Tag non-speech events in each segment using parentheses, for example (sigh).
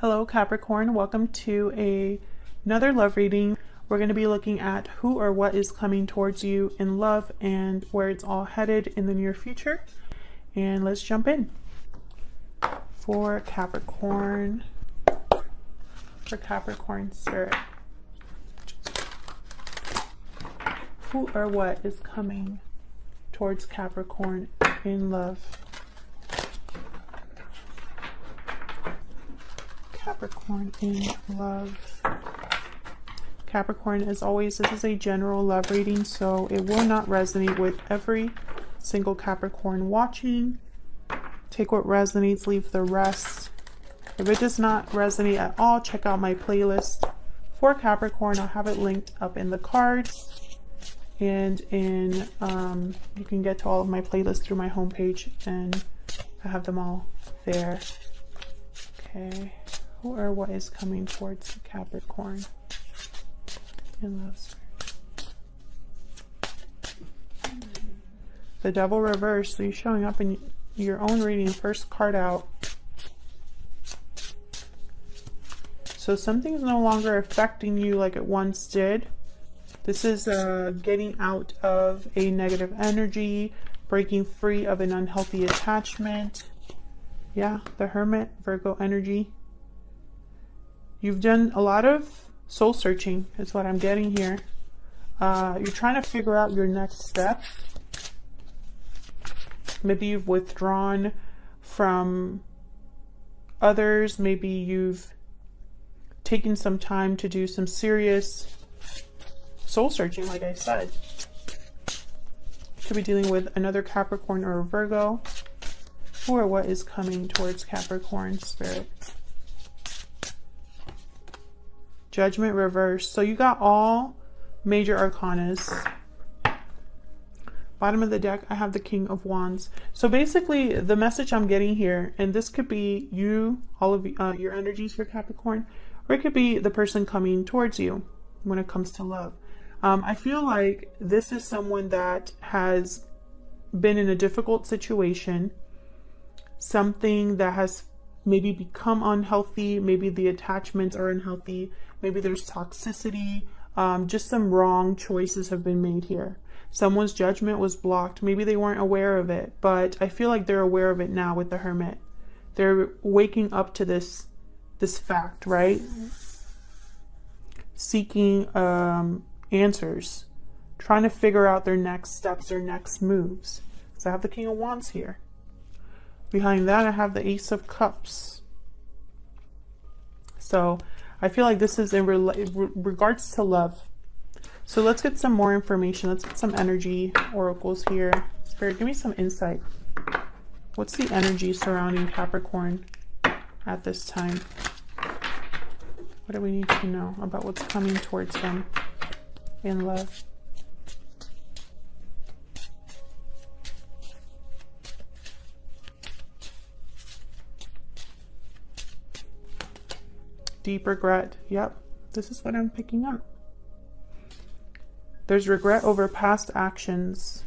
Hello Capricorn, welcome to a, another love reading. We're going to be looking at who or what is coming towards you in love and where it's all headed in the near future. And let's jump in. For Capricorn, for Capricorn Spirit. Who or what is coming towards Capricorn in love? Capricorn in love. Capricorn, as always, this is a general love reading, so it will not resonate with every single Capricorn watching. Take what resonates, leave the rest. If it does not resonate at all, check out my playlist for Capricorn. I'll have it linked up in the cards. And in um, you can get to all of my playlists through my homepage, and I have them all there. Okay or what is coming towards Capricorn in love The devil reverse, so you're showing up in your own reading, first card out. So something's no longer affecting you like it once did. This is uh, getting out of a negative energy, breaking free of an unhealthy attachment. Yeah, the Hermit, Virgo energy. You've done a lot of soul searching is what I'm getting here. Uh, you're trying to figure out your next step. Maybe you've withdrawn from others. Maybe you've taken some time to do some serious soul searching, like I said. Could be dealing with another Capricorn or a Virgo. Or what is coming towards Capricorn spirit. Judgment reversed. So you got all major arcanas. Bottom of the deck, I have the King of Wands. So basically, the message I'm getting here, and this could be you, all of uh, your energies for Capricorn, or it could be the person coming towards you when it comes to love. Um, I feel like this is someone that has been in a difficult situation, something that has maybe become unhealthy, maybe the attachments are unhealthy, maybe there's toxicity, um, just some wrong choices have been made here. Someone's judgment was blocked. Maybe they weren't aware of it, but I feel like they're aware of it now with the hermit. They're waking up to this this fact, right? Seeking um, answers, trying to figure out their next steps, their next moves. So I have the King of Wands here. Behind that, I have the Ace of Cups. So I feel like this is in re regards to love. So let's get some more information. Let's get some energy oracles here. Spirit, give me some insight. What's the energy surrounding Capricorn at this time? What do we need to know about what's coming towards them in love? Deep regret. Yep, this is what I'm picking up. There's regret over past actions.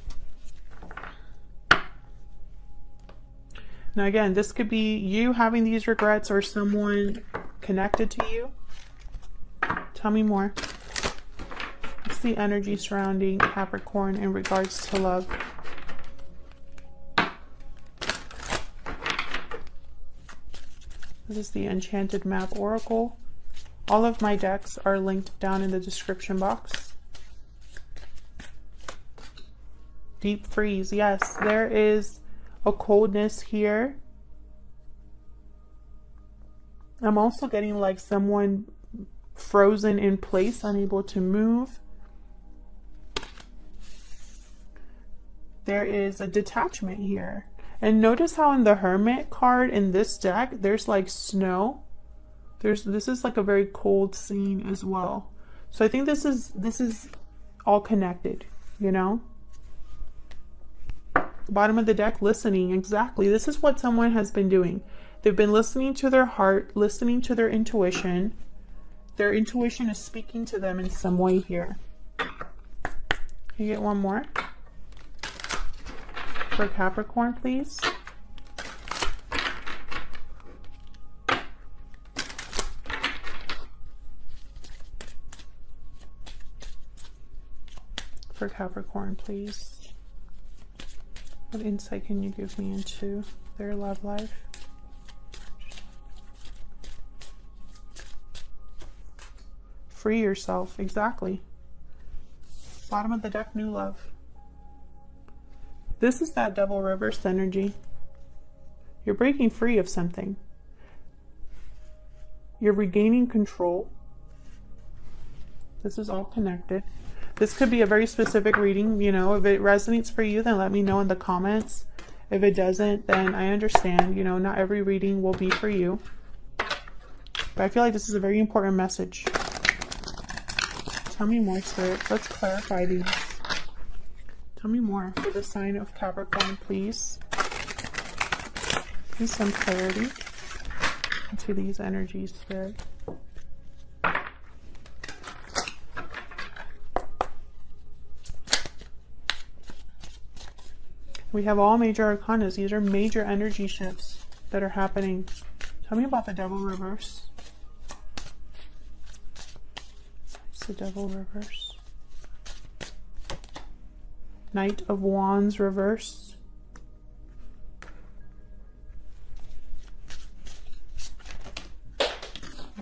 Now again, this could be you having these regrets or someone connected to you. Tell me more. What's the energy surrounding Capricorn in regards to love? This is the Enchanted Map Oracle. All of my decks are linked down in the description box. Deep freeze. Yes, there is a coldness here. I'm also getting like someone frozen in place, unable to move. There is a detachment here. And notice how in the Hermit card in this deck, there's like snow. There's this is like a very cold scene as well. So I think this is this is all connected, you know? Bottom of the deck, listening. Exactly. This is what someone has been doing. They've been listening to their heart, listening to their intuition. Their intuition is speaking to them in some way here. Can you get one more? for Capricorn, please? For Capricorn, please. What insight can you give me into their love life? Free yourself, exactly. Bottom of the deck, new love. This is that Devil reverse energy. You're breaking free of something. You're regaining control. This is all connected. This could be a very specific reading. You know, if it resonates for you, then let me know in the comments. If it doesn't, then I understand. You know, not every reading will be for you. But I feel like this is a very important message. Tell me more, Spirit. Let's clarify these. Tell me more for the sign of Capricorn, please. Please some clarity into these energies, Spirit. We have all major arcanas. These are major energy shifts that are happening. Tell me about the Devil reverse. It's the Devil reverse. Knight of Wands reverse.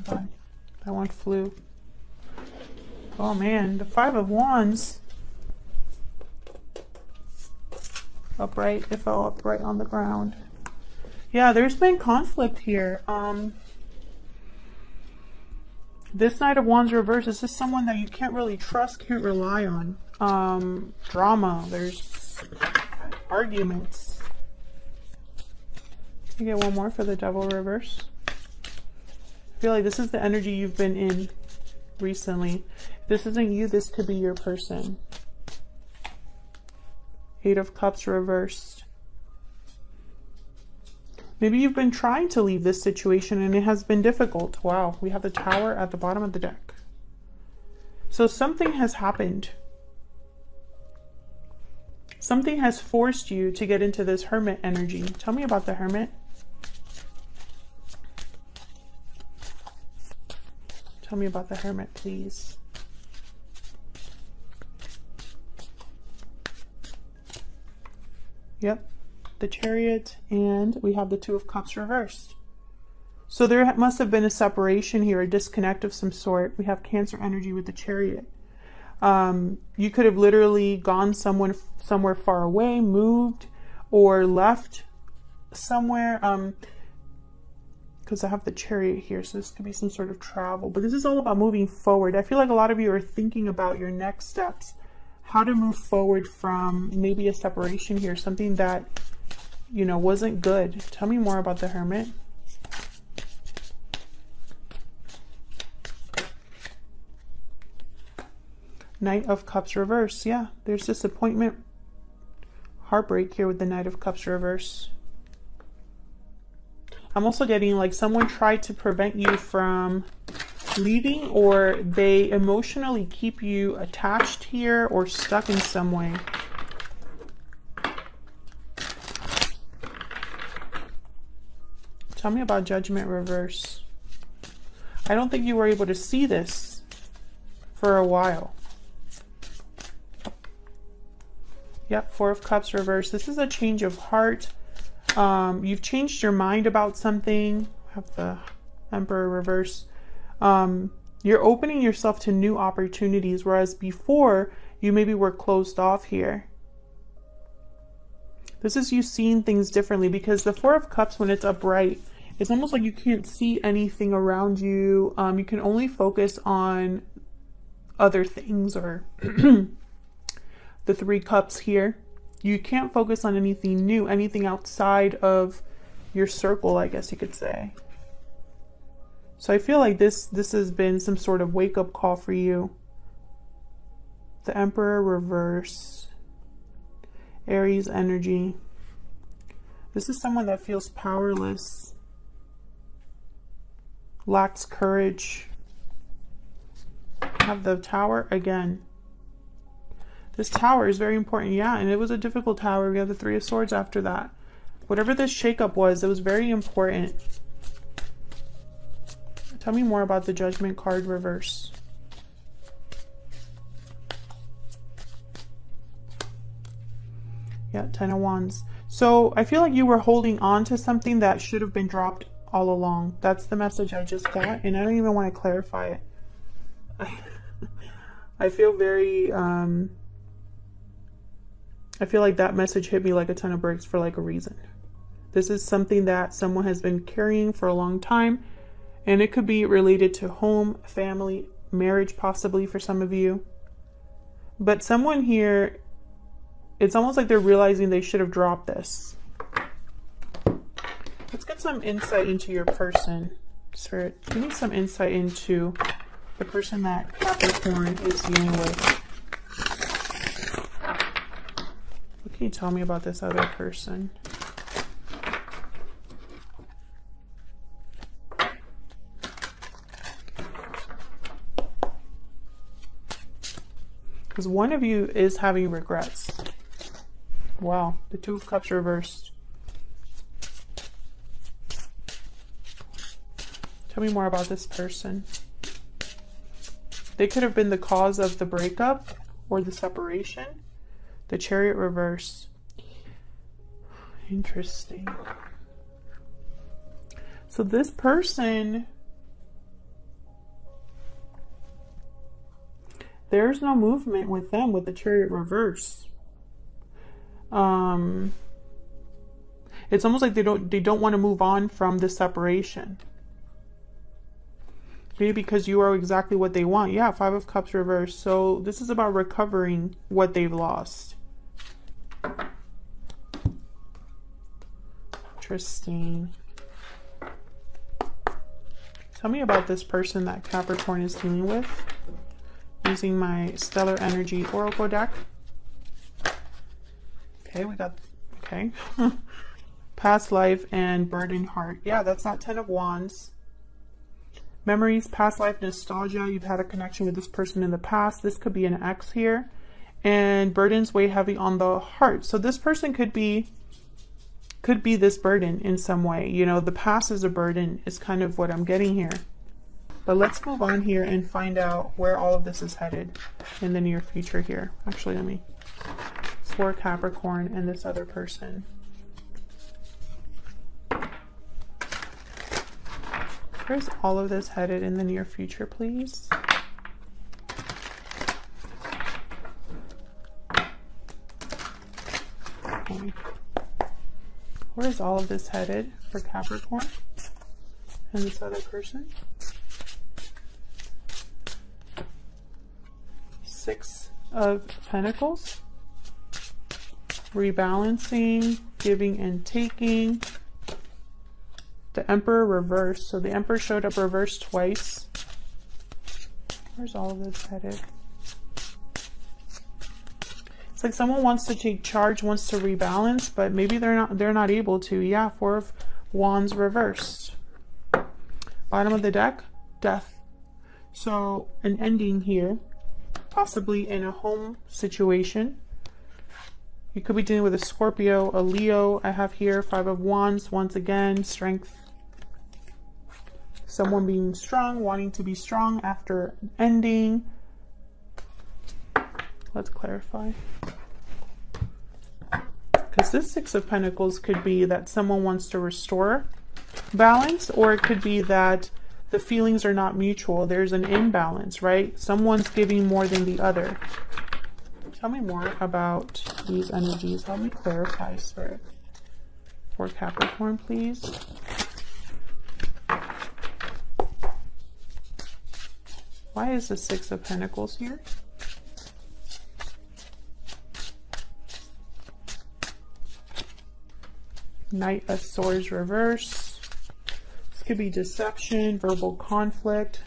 That one flew. Oh man, the Five of Wands. upright. It fell upright on the ground. Yeah, there's been conflict here. Um, this Knight of Wands reverse, is someone that you can't really trust, can't rely on. Um, drama, there's arguments. You get one more for the Devil reverse. I feel like this is the energy you've been in recently. If this isn't you, this could be your person. Eight of Cups reversed. Maybe you've been trying to leave this situation and it has been difficult. Wow, we have the Tower at the bottom of the deck. So something has happened. Something has forced you to get into this Hermit energy. Tell me about the Hermit. Tell me about the Hermit, please. Yep, the chariot, and we have the two of cups reversed. So there must have been a separation here, a disconnect of some sort. We have cancer energy with the chariot. Um, you could have literally gone someone somewhere far away, moved, or left somewhere. Um, because I have the chariot here, so this could be some sort of travel. But this is all about moving forward. I feel like a lot of you are thinking about your next steps how to move forward from maybe a separation here, something that, you know, wasn't good. Tell me more about the Hermit. Knight of Cups reverse. Yeah, there's disappointment, heartbreak here with the Knight of Cups reverse. I'm also getting like someone tried to prevent you from leaving or they emotionally keep you attached here or stuck in some way. Tell me about Judgment Reverse. I don't think you were able to see this for a while. Yep, Four of Cups Reverse. This is a change of heart. Um, you've changed your mind about something. Have the Emperor Reverse um, you're opening yourself to new opportunities, whereas before you maybe were closed off here. This is you seeing things differently because the Four of Cups, when it's upright, it's almost like you can't see anything around you. Um, you can only focus on other things or (clears throat) the Three Cups here. You can't focus on anything new, anything outside of your circle, I guess you could say. So I feel like this this has been some sort of wake up call for you. The Emperor reverse. Aries energy. This is someone that feels powerless. Lacks courage. Have the tower again. This tower is very important. Yeah, and it was a difficult tower. We have the Three of Swords after that. Whatever this shakeup was, it was very important. Tell me more about the Judgment card reverse. Yeah, Ten of Wands. So I feel like you were holding on to something that should have been dropped all along. That's the message I just got, and I don't even want to clarify it. (laughs) I, feel very, um, I feel like that message hit me like a ton of bricks for like a reason. This is something that someone has been carrying for a long time, and it could be related to home, family, marriage, possibly for some of you. But someone here, it's almost like they're realizing they should have dropped this. Let's get some insight into your person. Spirit, give me some insight into the person that Capricorn is dealing with. What can you tell me about this other person? Because one of you is having regrets. Wow, the Two of Cups reversed. Tell me more about this person. They could have been the cause of the breakup or the separation. The chariot reverse. Interesting. So this person, there's no movement with them with the chariot reverse. Um, it's almost like they don't they don't want to move on from the separation. Maybe because you are exactly what they want. Yeah, Five of Cups reversed. So this is about recovering what they've lost. Interesting. Tell me about this person that Capricorn is dealing with. Using my Stellar Energy Oracle deck. Okay, we got... Okay. (laughs) Past life and burdened heart. Yeah, that's not Ten of Wands memories, past life nostalgia. You've had a connection with this person in the past. This could be an ex here. And burdens weigh heavy on the heart. So this person could be could be this burden in some way. You know, the past is a burden is kind of what I'm getting here. But let's move on here and find out where all of this is headed in the near future here. Actually, let me for Capricorn and this other person. Where's all of this headed in the near future, please? Okay. Where is all of this headed for Capricorn and this other person? Six of Pentacles. Rebalancing, giving and taking the Emperor reversed. So the Emperor showed up reversed twice. Where's all of this headed? It's like someone wants to take charge, wants to rebalance, but maybe they're not they're not able to. Yeah, four of wands reversed. Bottom of the deck, death. So an ending here, possibly in a home situation. You could be dealing with a Scorpio, a Leo. I have here five of wands once again, strength someone being strong, wanting to be strong after ending. Let's clarify. Because this Six of Pentacles could be that someone wants to restore balance, or it could be that the feelings are not mutual. There's an imbalance, right? Someone's giving more than the other. Tell me more about these energies. Help me clarify, Spirit. For Capricorn, please. Why is the Six of Pentacles here? Knight of Swords reverse. This could be deception, verbal conflict.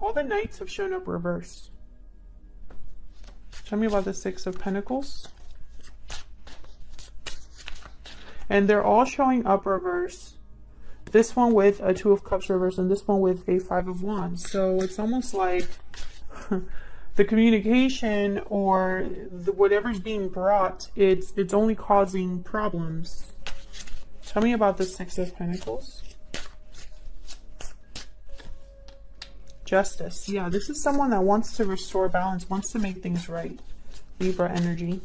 All the knights have shown up reversed. Tell me about the Six of Pentacles. And they're all showing up reverse this one with a two of cups reverse and this one with a five of wands so it's almost like (laughs) the communication or the, whatever's being brought it's it's only causing problems tell me about the six of pentacles justice yeah this is someone that wants to restore balance wants to make things right Libra energy.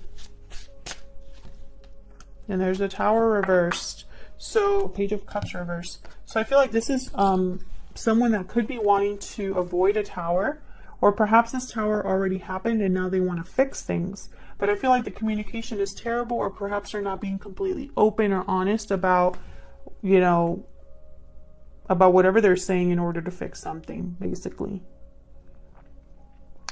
And there's a tower reversed. So page of cups reversed. So I feel like this is um, someone that could be wanting to avoid a tower or perhaps this tower already happened and now they want to fix things. But I feel like the communication is terrible or perhaps they're not being completely open or honest about, you know, about whatever they're saying in order to fix something, basically.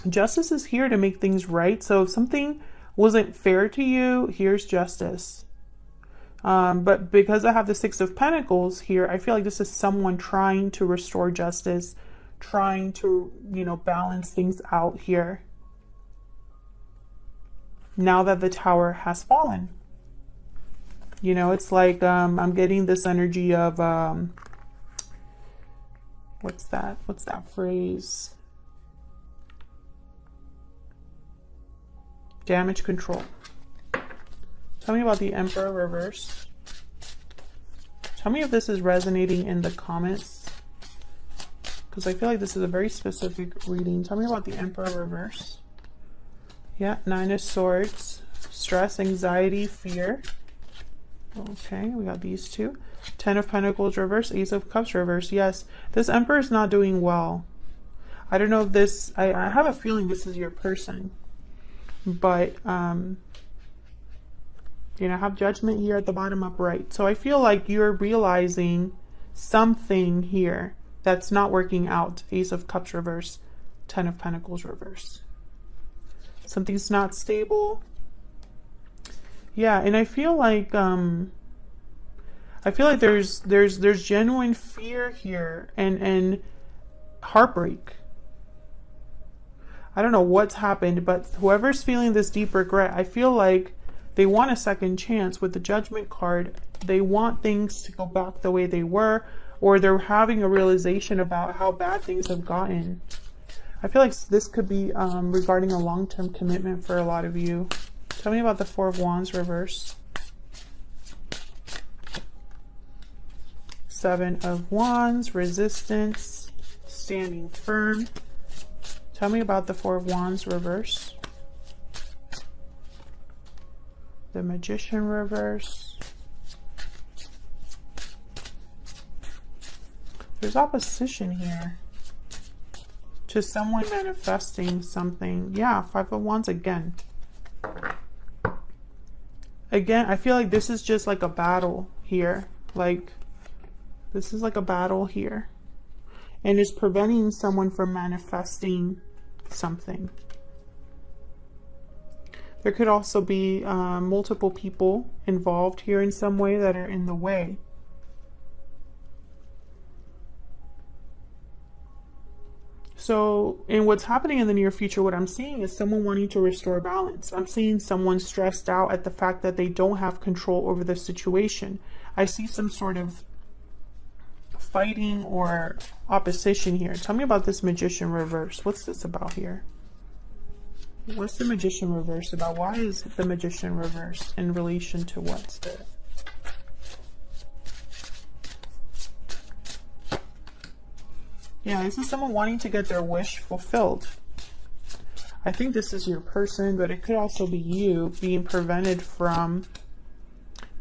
Justice is here to make things right. So if something wasn't fair to you, here's justice. Um, but because I have the Six of Pentacles here, I feel like this is someone trying to restore justice, trying to, you know, balance things out here. Now that the tower has fallen. You know, it's like um, I'm getting this energy of, um, what's that? What's that phrase? Damage control. Tell me about the Emperor reverse. Tell me if this is resonating in the comments. Because I feel like this is a very specific reading. Tell me about the Emperor reverse. Yeah, Nine of Swords. Stress, anxiety, fear. Okay, we got these two. Ten of Pentacles reverse, Ace of Cups reverse. Yes, this Emperor is not doing well. I don't know if this, I, I have a feeling this is your person. But, um, you know, have judgment here at the bottom up right. So I feel like you're realizing something here that's not working out. Ace of Cups reverse, Ten of Pentacles reverse. Something's not stable. Yeah, and I feel like um I feel like there's there's there's genuine fear here and and heartbreak. I don't know what's happened, but whoever's feeling this deep regret, I feel like they want a second chance with the judgment card. They want things to go back the way they were, or they're having a realization about how bad things have gotten. I feel like this could be um, regarding a long-term commitment for a lot of you. Tell me about the Four of Wands reverse. Seven of Wands, resistance, standing firm. Tell me about the Four of Wands reverse. the Magician reverse. There's opposition here to someone manifesting something. Yeah, Five of Wands again. Again, I feel like this is just like a battle here. Like, this is like a battle here. And it's preventing someone from manifesting something. There could also be uh, multiple people involved here in some way that are in the way. So, in what's happening in the near future, what I'm seeing is someone wanting to restore balance. I'm seeing someone stressed out at the fact that they don't have control over the situation. I see some sort of fighting or opposition here. Tell me about this magician reverse. What's this about here? What's the magician reverse about? Why is the magician reverse in relation to what's Yeah, this is someone wanting to get their wish fulfilled. I think this is your person, but it could also be you being prevented from...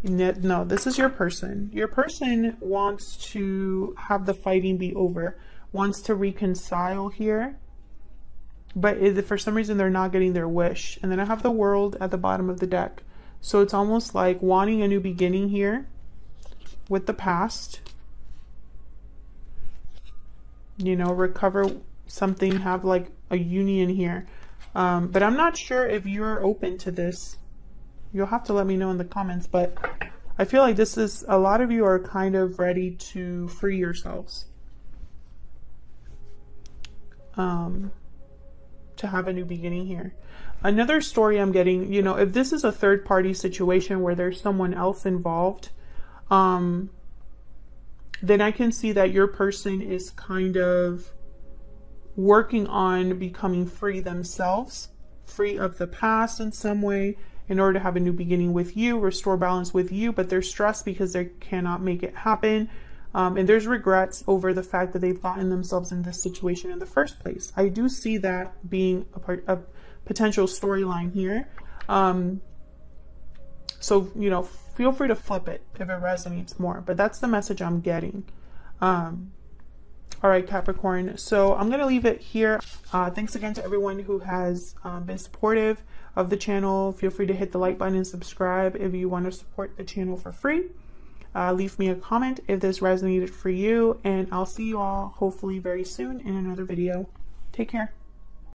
No, this is your person. Your person wants to have the fighting be over, wants to reconcile here, but for some reason they're not getting their wish. And then I have the world at the bottom of the deck. So it's almost like wanting a new beginning here with the past. You know, recover something, have like a union here. Um, but I'm not sure if you're open to this. You'll have to let me know in the comments. But I feel like this is, a lot of you are kind of ready to free yourselves. Um, to have a new beginning here. Another story I'm getting, you know, if this is a third party situation where there's someone else involved, um, then I can see that your person is kind of working on becoming free themselves, free of the past in some way, in order to have a new beginning with you, restore balance with you, but they're stressed because they cannot make it happen. Um, and there's regrets over the fact that they've gotten themselves in this situation in the first place. I do see that being a part, a potential storyline here. Um, so, you know, feel free to flip it if it resonates more. But that's the message I'm getting. Um, all right, Capricorn. So I'm going to leave it here. Uh, thanks again to everyone who has um, been supportive of the channel. Feel free to hit the like button and subscribe if you want to support the channel for free. Uh, leave me a comment if this resonated for you, and I'll see you all hopefully very soon in another video. Take care.